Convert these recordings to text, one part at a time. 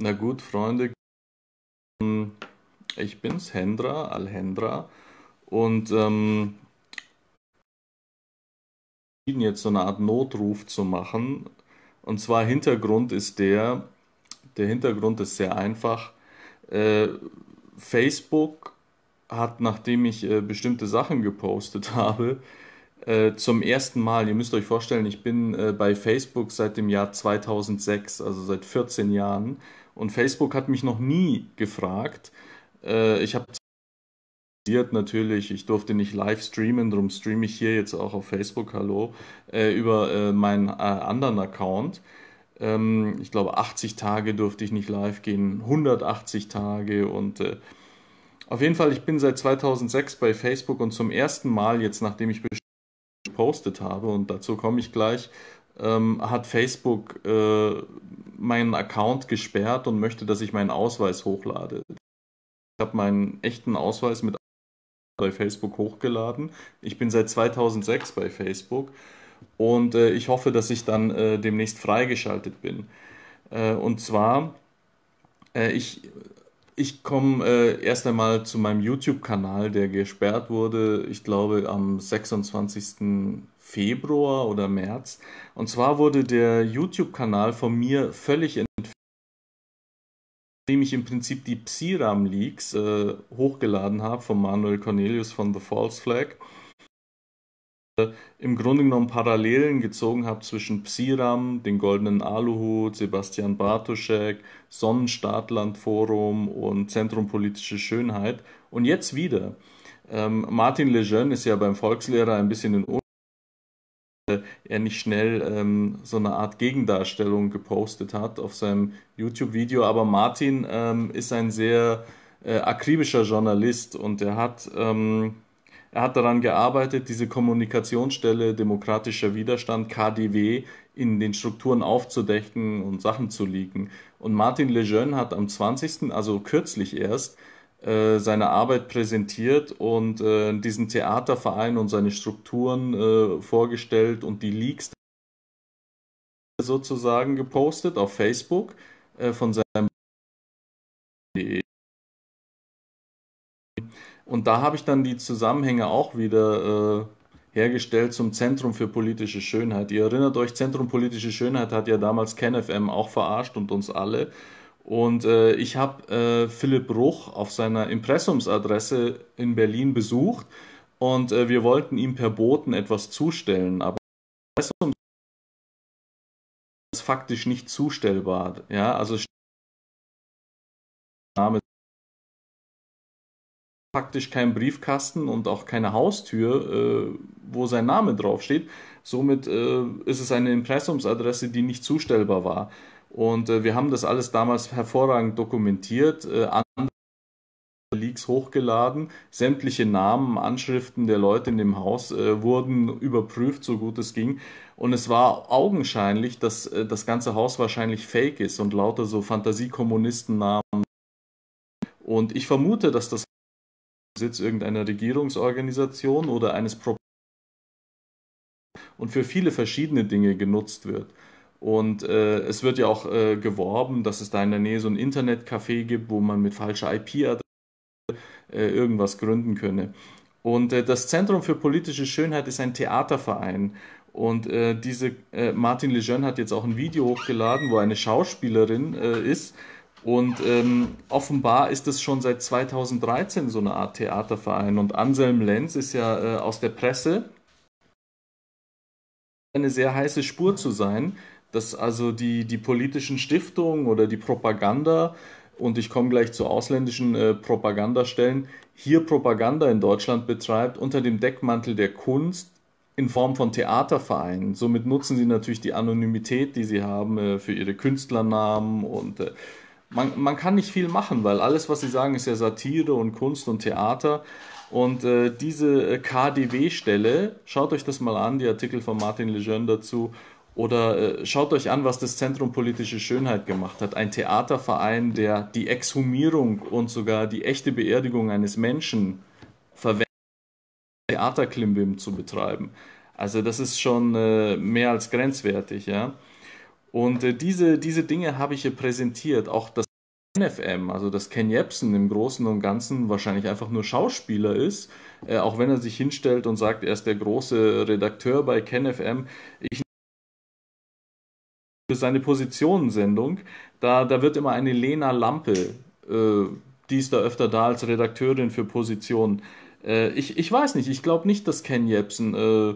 Na gut, Freunde, ich bin's, Hendra, Alhendra. Und ähm, jetzt so eine Art Notruf zu machen. Und zwar Hintergrund ist der, der Hintergrund ist sehr einfach. Äh, Facebook hat, nachdem ich äh, bestimmte Sachen gepostet habe, äh, zum ersten Mal, ihr müsst euch vorstellen, ich bin äh, bei Facebook seit dem Jahr 2006, also seit 14 Jahren. Und Facebook hat mich noch nie gefragt. Äh, ich habe natürlich, ich durfte nicht live streamen, darum streame ich hier jetzt auch auf Facebook, hallo, äh, über äh, meinen anderen Account. Ähm, ich glaube, 80 Tage durfte ich nicht live gehen, 180 Tage und auf jeden Fall, ich bin seit 2006 bei Facebook und zum ersten Mal jetzt, nachdem ich gepostet habe, und dazu komme ich gleich, ähm, hat Facebook äh, meinen Account gesperrt und möchte, dass ich meinen Ausweis hochlade. Ich habe meinen echten Ausweis mit bei Facebook hochgeladen. Ich bin seit 2006 bei Facebook und äh, ich hoffe, dass ich dann äh, demnächst freigeschaltet bin. Äh, und zwar, äh, ich ich komme äh, erst einmal zu meinem YouTube-Kanal, der gesperrt wurde, ich glaube am 26. Februar oder März. Und zwar wurde der YouTube-Kanal von mir völlig entfernt, indem ich im Prinzip die Psiram-Leaks äh, hochgeladen habe von Manuel Cornelius von The False Flag im Grunde genommen Parallelen gezogen habe zwischen Psiram, den Goldenen Aluhut, Sebastian Bartoschek, Sonnenstaatland Forum und Zentrum Politische Schönheit. Und jetzt wieder. Ähm, Martin Lejeune ist ja beim Volkslehrer ein bisschen in er nicht schnell ähm, so eine Art Gegendarstellung gepostet hat auf seinem YouTube-Video. Aber Martin ähm, ist ein sehr äh, akribischer Journalist und er hat ähm, er hat daran gearbeitet, diese Kommunikationsstelle Demokratischer Widerstand, KDW, in den Strukturen aufzudecken und Sachen zu leaken. Und Martin Lejeune hat am 20., also kürzlich erst, äh, seine Arbeit präsentiert und äh, diesen Theaterverein und seine Strukturen äh, vorgestellt und die Leaks sozusagen gepostet auf Facebook äh, von seinem Und da habe ich dann die Zusammenhänge auch wieder äh, hergestellt zum Zentrum für politische Schönheit. Ihr erinnert euch, Zentrum politische Schönheit hat ja damals KenFM auch verarscht und uns alle. Und äh, ich habe äh, Philipp Bruch auf seiner Impressumsadresse in Berlin besucht und äh, wir wollten ihm per Boten etwas zustellen, aber Impressum ist faktisch nicht zustellbar. Ja, also Name praktisch kein Briefkasten und auch keine Haustür, äh, wo sein Name draufsteht. Somit äh, ist es eine Impressumsadresse, die nicht zustellbar war. Und äh, wir haben das alles damals hervorragend dokumentiert, äh, Leaks hochgeladen, sämtliche Namen, Anschriften der Leute in dem Haus äh, wurden überprüft, so gut es ging. Und es war augenscheinlich, dass äh, das ganze Haus wahrscheinlich fake ist und lauter so Fantasiekommunistennamen. Und ich vermute, dass das Sitz irgendeiner Regierungsorganisation oder eines Pro und für viele verschiedene Dinge genutzt wird. Und äh, es wird ja auch äh, geworben, dass es da in der Nähe so ein Internetcafé gibt, wo man mit falscher IP-Adresse äh, irgendwas gründen könne. Und äh, das Zentrum für politische Schönheit ist ein Theaterverein. Und äh, diese äh, Martin Lejeune hat jetzt auch ein Video hochgeladen, wo eine Schauspielerin ist und ähm, offenbar ist es schon seit 2013 so eine Art Theaterverein. Und Anselm Lenz ist ja aus der Presse eine sehr heiße Spur zu sein, dass also die, die politischen Stiftungen oder die Propaganda, und ich komme gleich zu ausländischen äh, Propagandastellen, hier Propaganda in Deutschland betreibt unter dem Deckmantel der Kunst in Form von Theatervereinen. Somit nutzen sie natürlich die Anonymität, die sie haben äh, für ihre Künstlernamen und äh, man, man kann nicht viel machen, weil alles, was sie sagen, ist ja Satire und Kunst und Theater. Und äh, diese äh, KDW-Stelle, schaut euch das mal an, die Artikel von Martin Lejeune dazu, oder äh, schaut euch an, was das Zentrum Politische Schönheit gemacht hat. Ein Theaterverein, der die Exhumierung und sogar die echte Beerdigung eines Menschen verwendet, Theaterklimbim zu betreiben. Also das ist schon äh, mehr als grenzwertig, ja. Und äh, diese, diese Dinge habe ich hier präsentiert. Auch das KenFM, also dass Ken Jebsen im Großen und Ganzen wahrscheinlich einfach nur Schauspieler ist, auch wenn er sich hinstellt und sagt, er ist der große Redakteur bei KenFM. Ich für seine Positionensendung, da, da wird immer eine Lena Lampe, äh, die ist da öfter da als Redakteurin für Positionen. Äh, ich, ich weiß nicht, ich glaube nicht, dass Ken Jebsen äh,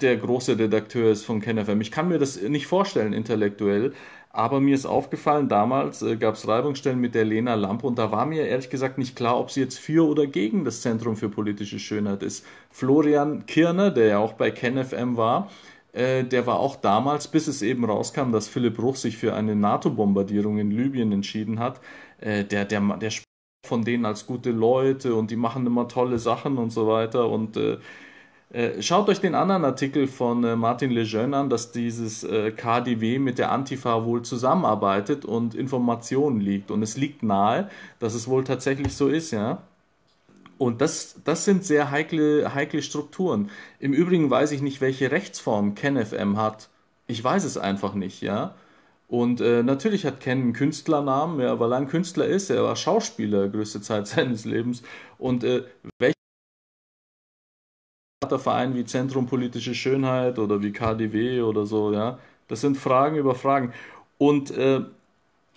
der große Redakteur ist von KenFM. Ich kann mir das nicht vorstellen intellektuell, aber mir ist aufgefallen, damals äh, gab es Reibungsstellen mit der Lena Lampe und da war mir ehrlich gesagt nicht klar, ob sie jetzt für oder gegen das Zentrum für politische Schönheit ist. Florian Kirner, der ja auch bei KenFM war, äh, der war auch damals, bis es eben rauskam, dass Philipp Bruch sich für eine NATO-Bombardierung in Libyen entschieden hat, äh, der, der, der spricht von denen als gute Leute und die machen immer tolle Sachen und so weiter und äh, äh, schaut euch den anderen Artikel von äh, Martin Lejeune an, dass dieses KDW mit der Antifa wohl zusammenarbeitet und Informationen liegt. Und es liegt nahe, dass es wohl tatsächlich so ist, ja. Und das, das sind sehr heikle, heikle Strukturen. Im Übrigen weiß ich nicht, welche Rechtsform KenFM hat. Ich weiß es einfach nicht, ja. Und äh, natürlich hat Ken einen Künstlernamen, ja, weil er ein Künstler ist. Er war Schauspieler größte Zeit seines Lebens. Und äh, welche Verein wie Zentrum Politische Schönheit oder wie KDW oder so, ja. Das sind Fragen über Fragen. Und äh,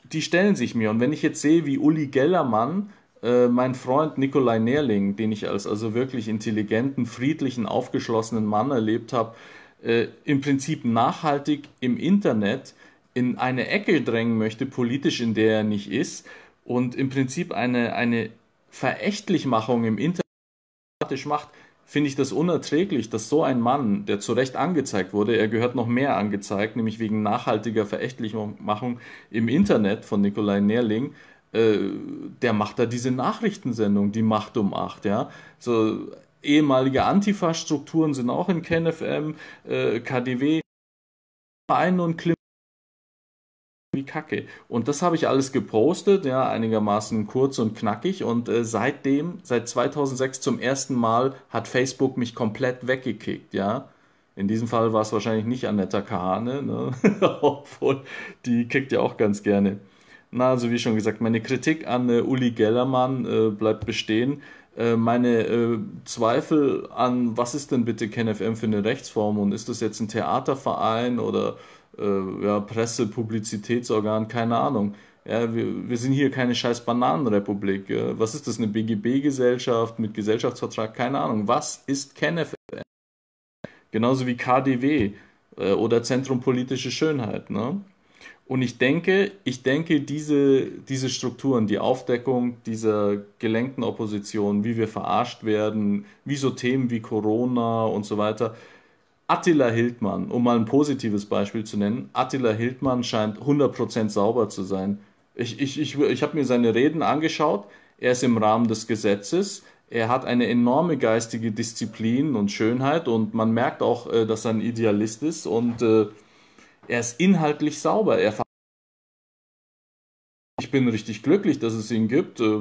die stellen sich mir. Und wenn ich jetzt sehe, wie Uli Gellermann, äh, mein Freund Nikolai Nährling, den ich als also wirklich intelligenten, friedlichen, aufgeschlossenen Mann erlebt habe, äh, im Prinzip nachhaltig im Internet in eine Ecke drängen möchte, politisch, in der er nicht ist, und im Prinzip eine, eine Verächtlichmachung im Internet macht, finde ich das unerträglich, dass so ein Mann, der zu Recht angezeigt wurde, er gehört noch mehr angezeigt, nämlich wegen nachhaltiger Verächtlichmachung im Internet von Nikolai Nerling, äh, der macht da diese Nachrichtensendung, die Macht um acht, ja. So ehemalige Antifa-Strukturen sind auch in KenFM, äh, KDW, Verein und Klim wie Kacke. Und das habe ich alles gepostet, ja, einigermaßen kurz und knackig. Und äh, seitdem, seit 2006 zum ersten Mal, hat Facebook mich komplett weggekickt, ja. In diesem Fall war es wahrscheinlich nicht Annetta Kahane, ne? obwohl die kickt ja auch ganz gerne. Na, also wie schon gesagt, meine Kritik an äh, Uli Gellermann äh, bleibt bestehen. Äh, meine äh, Zweifel an, was ist denn bitte KenFM für eine Rechtsform und ist das jetzt ein Theaterverein oder äh, ja, Presse, Publizitätsorgan, keine Ahnung. Ja, wir, wir sind hier keine scheiß Bananenrepublik. Ja. Was ist das, eine BGB-Gesellschaft mit Gesellschaftsvertrag? Keine Ahnung. Was ist KenFM? Genauso wie KDW äh, oder Zentrum Politische Schönheit. Ne? Und ich denke, ich denke, diese, diese Strukturen, die Aufdeckung dieser gelenkten Opposition, wie wir verarscht werden, wie so Themen wie Corona und so weiter, Attila Hildmann, um mal ein positives Beispiel zu nennen, Attila Hildmann scheint 100% sauber zu sein. Ich, ich, ich, ich habe mir seine Reden angeschaut, er ist im Rahmen des Gesetzes, er hat eine enorme geistige Disziplin und Schönheit und man merkt auch, äh, dass er ein Idealist ist und äh, er ist inhaltlich sauber. Er ich bin richtig glücklich, dass es ihn gibt. Äh,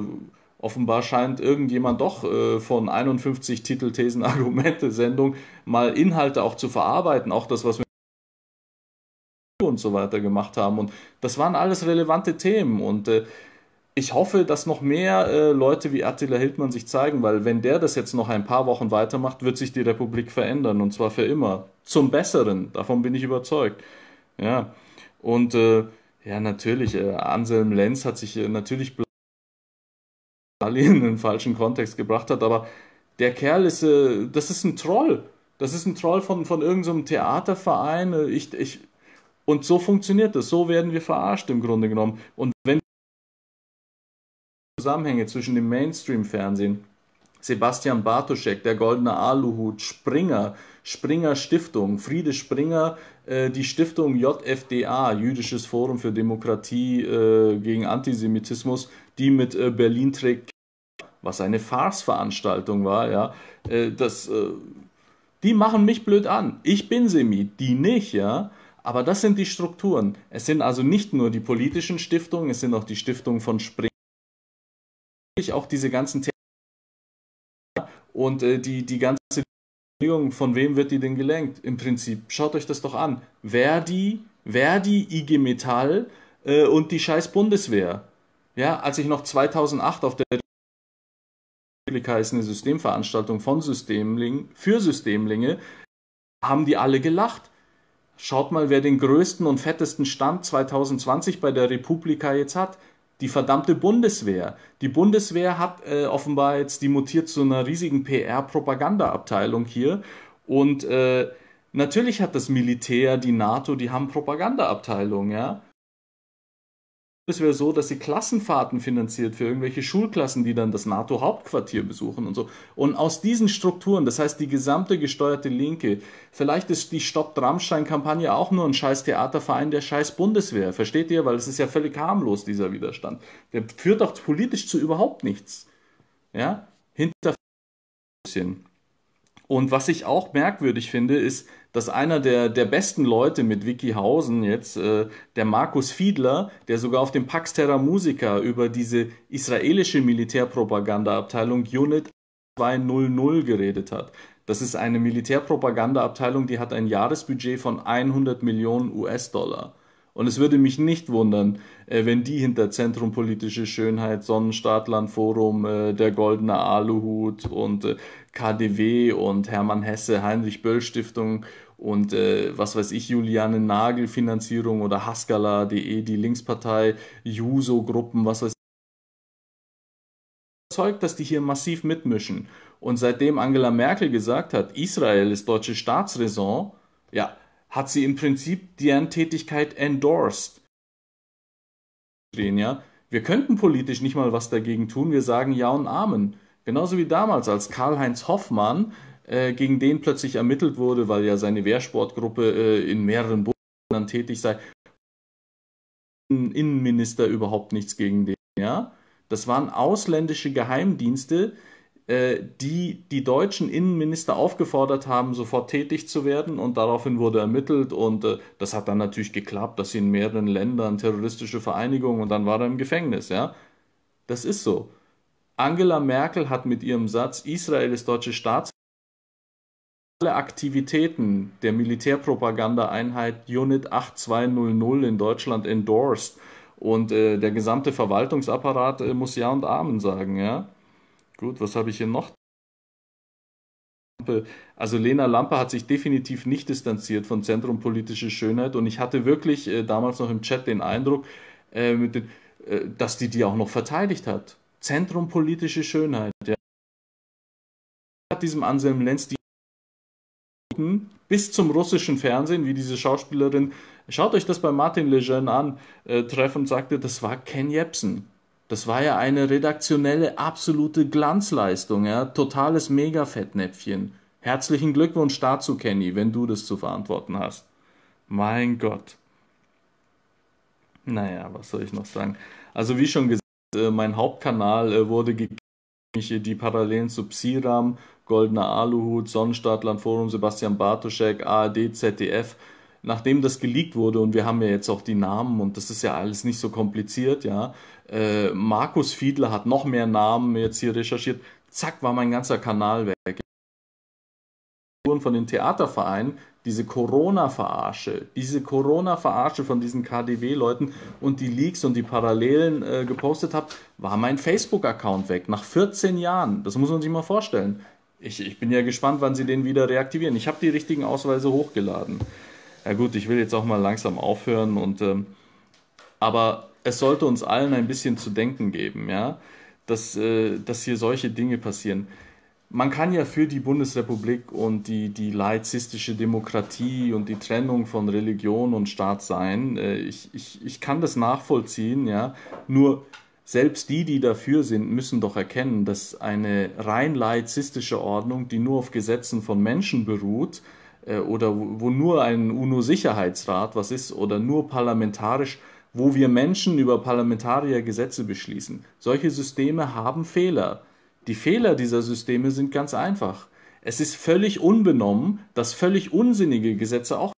offenbar scheint irgendjemand doch äh, von 51 Titelthesen, Argumente, Sendung mal Inhalte auch zu verarbeiten, auch das, was wir und so weiter gemacht haben. Und das waren alles relevante Themen. Und äh, ich hoffe, dass noch mehr Leute wie Attila Hildmann sich zeigen, weil wenn der das jetzt noch ein paar Wochen weitermacht, wird sich die Republik verändern und zwar für immer. Zum Besseren, davon bin ich überzeugt. Ja, und äh, ja, natürlich, äh, Anselm Lenz hat sich äh, natürlich in den falschen Kontext gebracht hat, aber der Kerl ist, äh, das ist ein Troll. Das ist ein Troll von, von irgendeinem so Theaterverein. Äh, ich, ich, und so funktioniert das. So werden wir verarscht im Grunde genommen. Und wenn Zusammenhänge zwischen dem Mainstream-Fernsehen, Sebastian Bartoschek, der Goldene Aluhut, Springer, Springer Stiftung, Friede Springer, äh, die Stiftung JFDA, Jüdisches Forum für Demokratie äh, gegen Antisemitismus, die mit äh, Berlin trägt, was eine Farce-Veranstaltung war, ja, das, die machen mich blöd an. Ich bin Semit, die nicht, ja. Aber das sind die Strukturen. Es sind also nicht nur die politischen Stiftungen, es sind auch die Stiftungen von Springer, auch diese ganzen Theater und äh, die, die ganze von wem wird die denn gelenkt? Im Prinzip, schaut euch das doch an. Verdi, Verdi, IG Metall äh, und die scheiß Bundeswehr. Ja, als ich noch 2008 auf der Republika eine Systemveranstaltung von Systemling für Systemlinge, haben die alle gelacht. Schaut mal, wer den größten und fettesten Stand 2020 bei der Republika jetzt hat. Die verdammte Bundeswehr. Die Bundeswehr hat äh, offenbar jetzt die mutiert zu einer riesigen PR-Propagandaabteilung hier. Und äh, natürlich hat das Militär, die NATO, die haben Propagandaabteilungen, ja. Es wäre so, dass sie Klassenfahrten finanziert für irgendwelche Schulklassen, die dann das NATO-Hauptquartier besuchen und so. Und aus diesen Strukturen, das heißt die gesamte gesteuerte Linke, vielleicht ist die Stopp Rammstein-Kampagne auch nur ein scheiß Theaterverein der scheiß Bundeswehr. Versteht ihr? Weil es ist ja völlig harmlos, dieser Widerstand. Der führt doch politisch zu überhaupt nichts. Ja? Hinter. Und was ich auch merkwürdig finde, ist, dass einer der, der besten Leute mit Wikihausen jetzt, äh, der Markus Fiedler, der sogar auf dem Pax Terra Musica über diese israelische Militärpropagandaabteilung Unit 200 geredet hat. Das ist eine Militärpropagandaabteilung, die hat ein Jahresbudget von 100 Millionen US-Dollar. Und es würde mich nicht wundern, äh, wenn die hinter Zentrum Politische Schönheit, Sonnenstaatland Forum, äh, der Goldene Aluhut und äh, KDW und Hermann Hesse, Heinrich Böll Stiftung und äh, was weiß ich, Juliane Nagel Finanzierung oder Haskala.de, die Linkspartei, Juso-Gruppen, was weiß ich. Überzeugt, dass die hier massiv mitmischen. Und seitdem Angela Merkel gesagt hat, Israel ist deutsche Staatsräson, ja, hat sie im Prinzip deren Tätigkeit endorsed. Ja? Wir könnten politisch nicht mal was dagegen tun, wir sagen Ja und Amen. Genauso wie damals, als Karl-Heinz Hoffmann, äh, gegen den plötzlich ermittelt wurde, weil ja seine Wehrsportgruppe äh, in mehreren Bundesländern tätig sei. Innenminister überhaupt nichts gegen den. Ja? Das waren ausländische Geheimdienste, äh, die die deutschen Innenminister aufgefordert haben, sofort tätig zu werden und daraufhin wurde ermittelt und äh, das hat dann natürlich geklappt, dass sie in mehreren Ländern terroristische Vereinigungen und dann war er im Gefängnis, ja. Das ist so. Angela Merkel hat mit ihrem Satz, Israel ist deutsche Staats alle Aktivitäten der Militärpropagandaeinheit Unit 8200 in Deutschland endorsed und äh, der gesamte Verwaltungsapparat äh, muss Ja und Amen sagen, ja. Gut, was habe ich hier noch? Also Lena Lampe hat sich definitiv nicht distanziert von Zentrum Politische Schönheit und ich hatte wirklich äh, damals noch im Chat den Eindruck, äh, den, äh, dass die die auch noch verteidigt hat. Zentrum Politische Schönheit. Ja. Hat diesem Anselm Lenz die bis zum russischen Fernsehen, wie diese Schauspielerin, schaut euch das bei Martin Lejeune an, äh, treffend sagte, das war Ken Jebsen. Das war ja eine redaktionelle, absolute Glanzleistung, ja, totales Mega-Fettnäpfchen. Herzlichen Glückwunsch dazu, Kenny, wenn du das zu verantworten hast. Mein Gott. Naja, was soll ich noch sagen? Also wie schon gesagt, äh, mein Hauptkanal äh, wurde gekriegt, die Parallelen zu Psiram, Goldener Aluhut, Sonnenstaatland Forum, Sebastian Bartoschek, ARD, ZDF nachdem das geleakt wurde und wir haben ja jetzt auch die Namen und das ist ja alles nicht so kompliziert, ja. Äh, Markus Fiedler hat noch mehr Namen jetzt hier recherchiert. Zack, war mein ganzer Kanal weg. Von den Theatervereinen, diese Corona-Verarsche, diese Corona-Verarsche von diesen KDW-Leuten und die Leaks und die Parallelen äh, gepostet habe, war mein Facebook-Account weg. Nach 14 Jahren. Das muss man sich mal vorstellen. Ich, ich bin ja gespannt, wann sie den wieder reaktivieren. Ich habe die richtigen Ausweise hochgeladen ja gut, ich will jetzt auch mal langsam aufhören und ähm, aber es sollte uns allen ein bisschen zu denken geben, ja, dass, äh, dass hier solche Dinge passieren. Man kann ja für die Bundesrepublik und die, die laizistische Demokratie und die Trennung von Religion und Staat sein. Äh, ich, ich, ich kann das nachvollziehen, ja. Nur selbst die, die dafür sind, müssen doch erkennen, dass eine rein laizistische Ordnung, die nur auf Gesetzen von Menschen beruht, äh, oder wo nur ein UNO-Sicherheitsrat was ist oder nur parlamentarisch, wo wir Menschen über Parlamentarier Gesetze beschließen. Solche Systeme haben Fehler. Die Fehler dieser Systeme sind ganz einfach. Es ist völlig unbenommen, dass völlig unsinnige Gesetze auch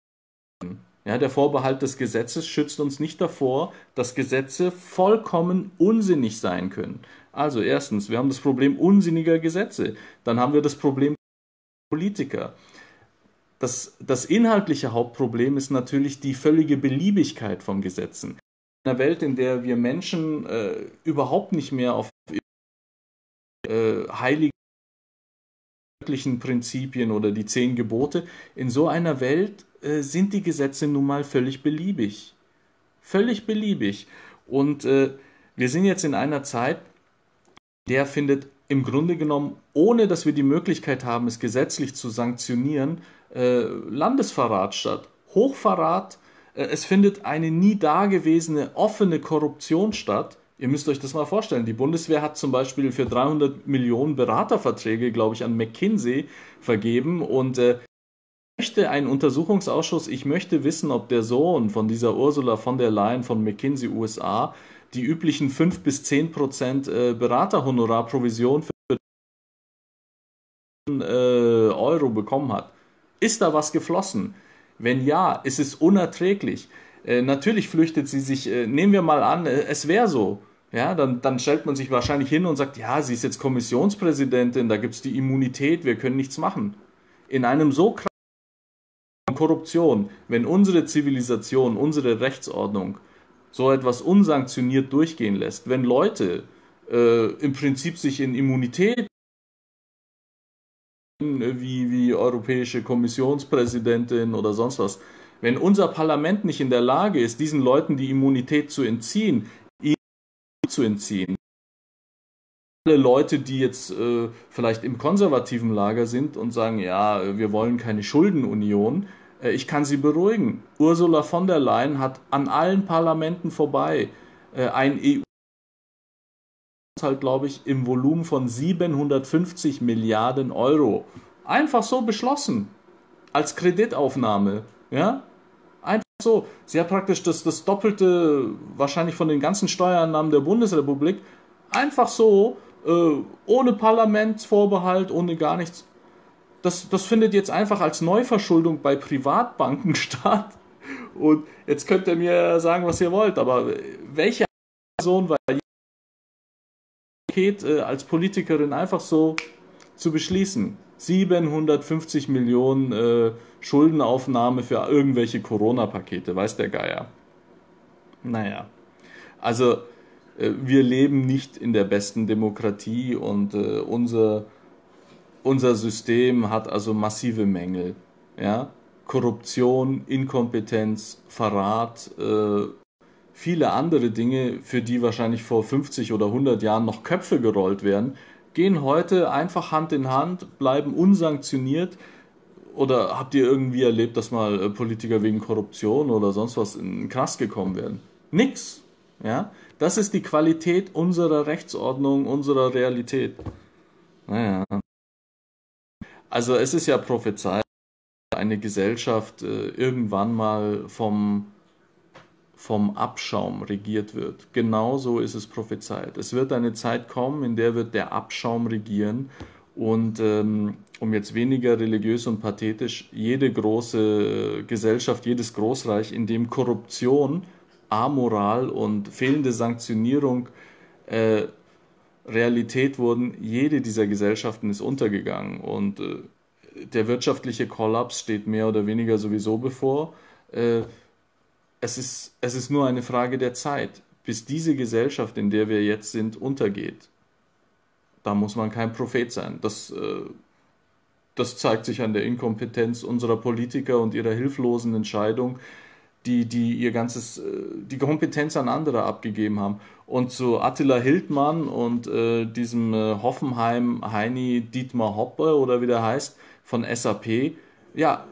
ja, der Vorbehalt des Gesetzes schützt uns nicht davor, dass Gesetze vollkommen unsinnig sein können. Also erstens, wir haben das Problem unsinniger Gesetze. Dann haben wir das Problem Politiker. Das, das inhaltliche Hauptproblem ist natürlich die völlige Beliebigkeit von Gesetzen. einer Welt, in der wir Menschen äh, überhaupt nicht mehr auf äh, heilige Prinzipien oder die zehn Gebote, in so einer Welt äh, sind die Gesetze nun mal völlig beliebig. Völlig beliebig. Und äh, wir sind jetzt in einer Zeit, der findet im Grunde genommen, ohne dass wir die Möglichkeit haben, es gesetzlich zu sanktionieren, äh, Landesverrat statt. Hochverrat, äh, es findet eine nie dagewesene offene Korruption statt. Ihr müsst euch das mal vorstellen. Die Bundeswehr hat zum Beispiel für 300 Millionen Beraterverträge, glaube ich, an McKinsey vergeben und äh, möchte einen Untersuchungsausschuss. Ich möchte wissen, ob der Sohn von dieser Ursula von der Leyen von McKinsey USA die üblichen 5 bis 10 Prozent äh, Beraterhonorarprovision für äh, Euro bekommen hat. Ist da was geflossen? Wenn ja, ist es unerträglich. Äh, natürlich flüchtet sie sich, äh, nehmen wir mal an, äh, es wäre so. Ja, dann, dann stellt man sich wahrscheinlich hin und sagt, ja, sie ist jetzt Kommissionspräsidentin, da gibt es die Immunität, wir können nichts machen. In einem so krassen Korruption, wenn unsere Zivilisation, unsere Rechtsordnung so etwas unsanktioniert durchgehen lässt, wenn Leute äh, im Prinzip sich in Immunität wie, wie europäische Kommissionspräsidentin oder sonst was, wenn unser Parlament nicht in der Lage ist, diesen Leuten die Immunität zu entziehen, ihnen zu entziehen, alle Leute, die jetzt äh, vielleicht im konservativen Lager sind und sagen, ja, wir wollen keine Schuldenunion, äh, ich kann Sie beruhigen. Ursula von der Leyen hat an allen Parlamenten vorbei äh, ein EU halt, glaube ich, im Volumen von 750 Milliarden Euro. Einfach so beschlossen. Als Kreditaufnahme. Ja? So. Sie hat praktisch das, das Doppelte wahrscheinlich von den ganzen Steuereinnahmen der Bundesrepublik. Einfach so, äh, ohne Parlamentsvorbehalt, ohne gar nichts. Das, das findet jetzt einfach als Neuverschuldung bei Privatbanken statt. Und jetzt könnt ihr mir sagen, was ihr wollt, aber welche Person war äh, als Politikerin einfach so zu beschließen? 750 Millionen äh, Schuldenaufnahme für irgendwelche Corona-Pakete, weiß der Geier. Naja, also äh, wir leben nicht in der besten Demokratie und äh, unser, unser System hat also massive Mängel. Ja? Korruption, Inkompetenz, Verrat, äh, viele andere Dinge, für die wahrscheinlich vor 50 oder 100 Jahren noch Köpfe gerollt werden, gehen heute einfach Hand in Hand, bleiben unsanktioniert. Oder habt ihr irgendwie erlebt, dass mal äh, Politiker wegen Korruption oder sonst was in den Knast gekommen werden? Nix. Ja? Das ist die Qualität unserer Rechtsordnung, unserer Realität. Naja. Also es ist ja prophezeit, eine Gesellschaft äh, irgendwann mal vom vom Abschaum regiert wird. Genauso ist es prophezeit. Es wird eine Zeit kommen, in der wird der Abschaum regieren und ähm, um jetzt weniger religiös und pathetisch, jede große Gesellschaft, jedes Großreich, in dem Korruption, Amoral und fehlende Sanktionierung äh, Realität wurden, jede dieser Gesellschaften ist untergegangen und äh, der wirtschaftliche Kollaps steht mehr oder weniger sowieso bevor. Äh, es ist, es ist nur eine Frage der Zeit, bis diese Gesellschaft, in der wir jetzt sind, untergeht. Da muss man kein Prophet sein. Das, äh, das zeigt sich an der Inkompetenz unserer Politiker und ihrer hilflosen Entscheidung, die, die ihr ganzes, äh, die Kompetenz an andere abgegeben haben. Und zu Attila Hildmann und äh, diesem äh, Hoffenheim Heini Dietmar Hoppe oder wie der heißt von SAP, ja,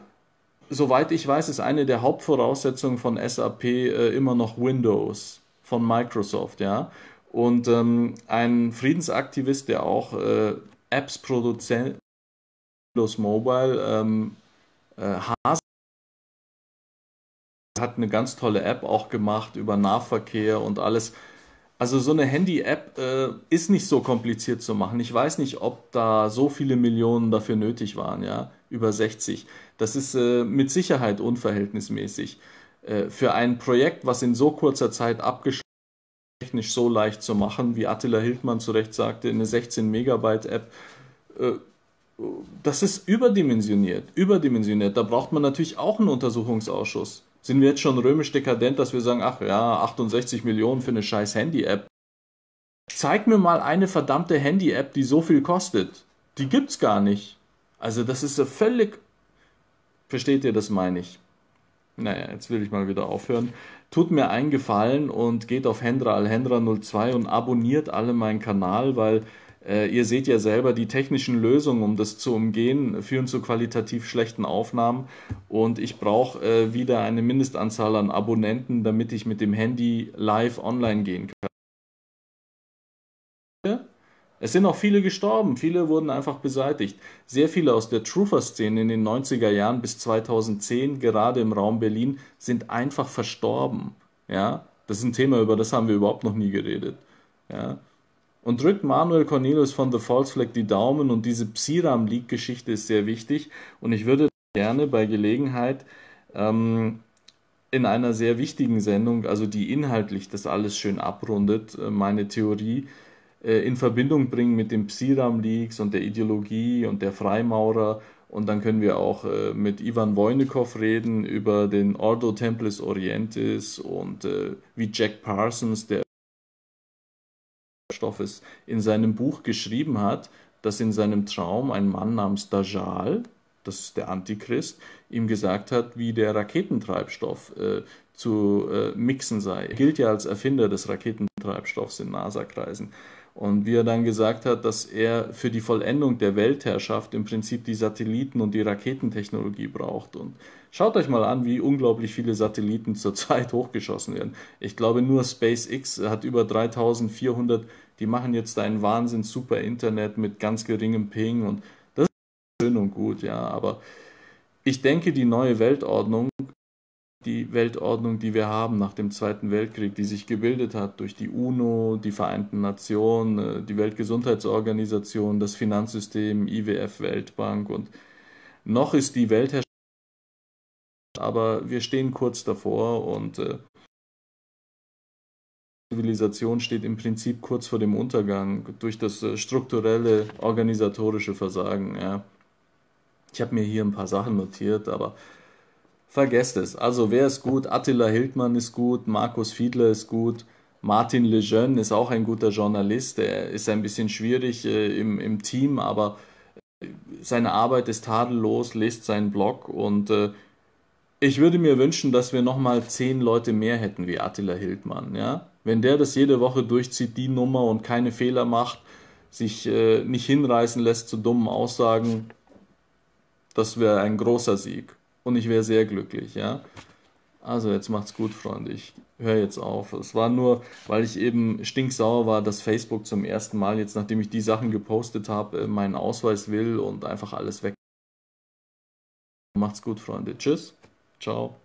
soweit ich weiß, ist eine der Hauptvoraussetzungen von SAP äh, immer noch Windows von Microsoft, ja. Und ähm, ein Friedensaktivist, der auch äh, Apps produziert, Windows Mobile, ähm, äh, hat eine ganz tolle App auch gemacht über Nahverkehr und alles. Also so eine Handy-App äh, ist nicht so kompliziert zu machen. Ich weiß nicht, ob da so viele Millionen dafür nötig waren, ja, über 60. Das ist äh, mit Sicherheit unverhältnismäßig. Äh, für ein Projekt, was in so kurzer Zeit abgeschlossen technisch so leicht zu machen, wie Attila Hildmann zu Recht sagte, eine 16 Megabyte App, äh, das ist überdimensioniert, überdimensioniert. Da braucht man natürlich auch einen Untersuchungsausschuss. Sind wir jetzt schon römisch dekadent, dass wir sagen, ach ja, 68 Millionen für eine scheiß Handy-App? Zeig mir mal eine verdammte Handy-App, die so viel kostet. Die gibt's gar nicht. Also das ist so völlig... Versteht ihr, das meine ich. Naja, jetzt will ich mal wieder aufhören. Tut mir einen Gefallen und geht auf Hendra Alhendra 02 und abonniert alle meinen Kanal, weil äh, ihr seht ja selber, die technischen Lösungen, um das zu umgehen, führen zu qualitativ schlechten Aufnahmen und ich brauche äh, wieder eine Mindestanzahl an Abonnenten, damit ich mit dem Handy live online gehen kann. Es sind auch viele gestorben, viele wurden einfach beseitigt. Sehr viele aus der Truther-Szene in den 90er Jahren bis 2010, gerade im Raum Berlin, sind einfach verstorben. Ja, das ist ein Thema, über das haben wir überhaupt noch nie geredet. Ja. Und drückt Manuel Cornelius von The False Flag die Daumen und diese Psiram League Geschichte ist sehr wichtig und ich würde gerne bei Gelegenheit ähm, in einer sehr wichtigen Sendung, also die inhaltlich das alles schön abrundet, äh, meine Theorie in Verbindung bringen mit den Psiram-Leaks und der Ideologie und der Freimaurer. Und dann können wir auch äh, mit Ivan Wojnikow reden über den Ordo Templis Orientis und äh, wie Jack Parsons, der Stoffes, in seinem Buch geschrieben hat, dass in seinem Traum ein Mann namens Dajjal, das ist der Antichrist, ihm gesagt hat, wie der Raketentreibstoff äh, zu äh, mixen sei. Er gilt ja als Erfinder des Raketentreibstoffs in NASA-Kreisen. Und wie er dann gesagt hat, dass er für die Vollendung der Weltherrschaft im Prinzip die Satelliten und die Raketentechnologie braucht. Und schaut euch mal an, wie unglaublich viele Satelliten zurzeit hochgeschossen werden. Ich glaube, nur SpaceX hat über 3400, die machen jetzt ein Wahnsinn super Internet mit ganz geringem Ping und das ist schön und gut, ja. Aber ich denke, die neue Weltordnung die Weltordnung, die wir haben nach dem Zweiten Weltkrieg, die sich gebildet hat durch die UNO, die Vereinten Nationen, äh, die Weltgesundheitsorganisation, das Finanzsystem, IWF, Weltbank und noch ist die Weltherrschaft, aber wir stehen kurz davor und äh, Zivilisation steht im Prinzip kurz vor dem Untergang durch das äh, strukturelle organisatorische Versagen. Ja. Ich habe mir hier ein paar Sachen notiert, aber vergesst es. Also wer ist gut? Attila Hildmann ist gut, Markus Fiedler ist gut, Martin Lejeune ist auch ein guter Journalist. Er ist ein bisschen schwierig äh, im, im Team, aber äh, seine Arbeit ist tadellos, lest seinen Blog und äh, ich würde mir wünschen, dass wir nochmal zehn Leute mehr hätten wie Attila Hildmann. Ja? Wenn der das jede Woche durchzieht, die Nummer und keine Fehler macht, sich äh, nicht hinreißen lässt zu dummen Aussagen, das wäre ein großer Sieg und ich wäre sehr glücklich, ja. Also jetzt macht's gut, Freunde. Ich höre jetzt auf. Es war nur, weil ich eben stinksauer war, dass Facebook zum ersten Mal jetzt, nachdem ich die Sachen gepostet habe, äh, meinen Ausweis will und einfach alles weg. Macht's gut, Freunde. Tschüss. Ciao.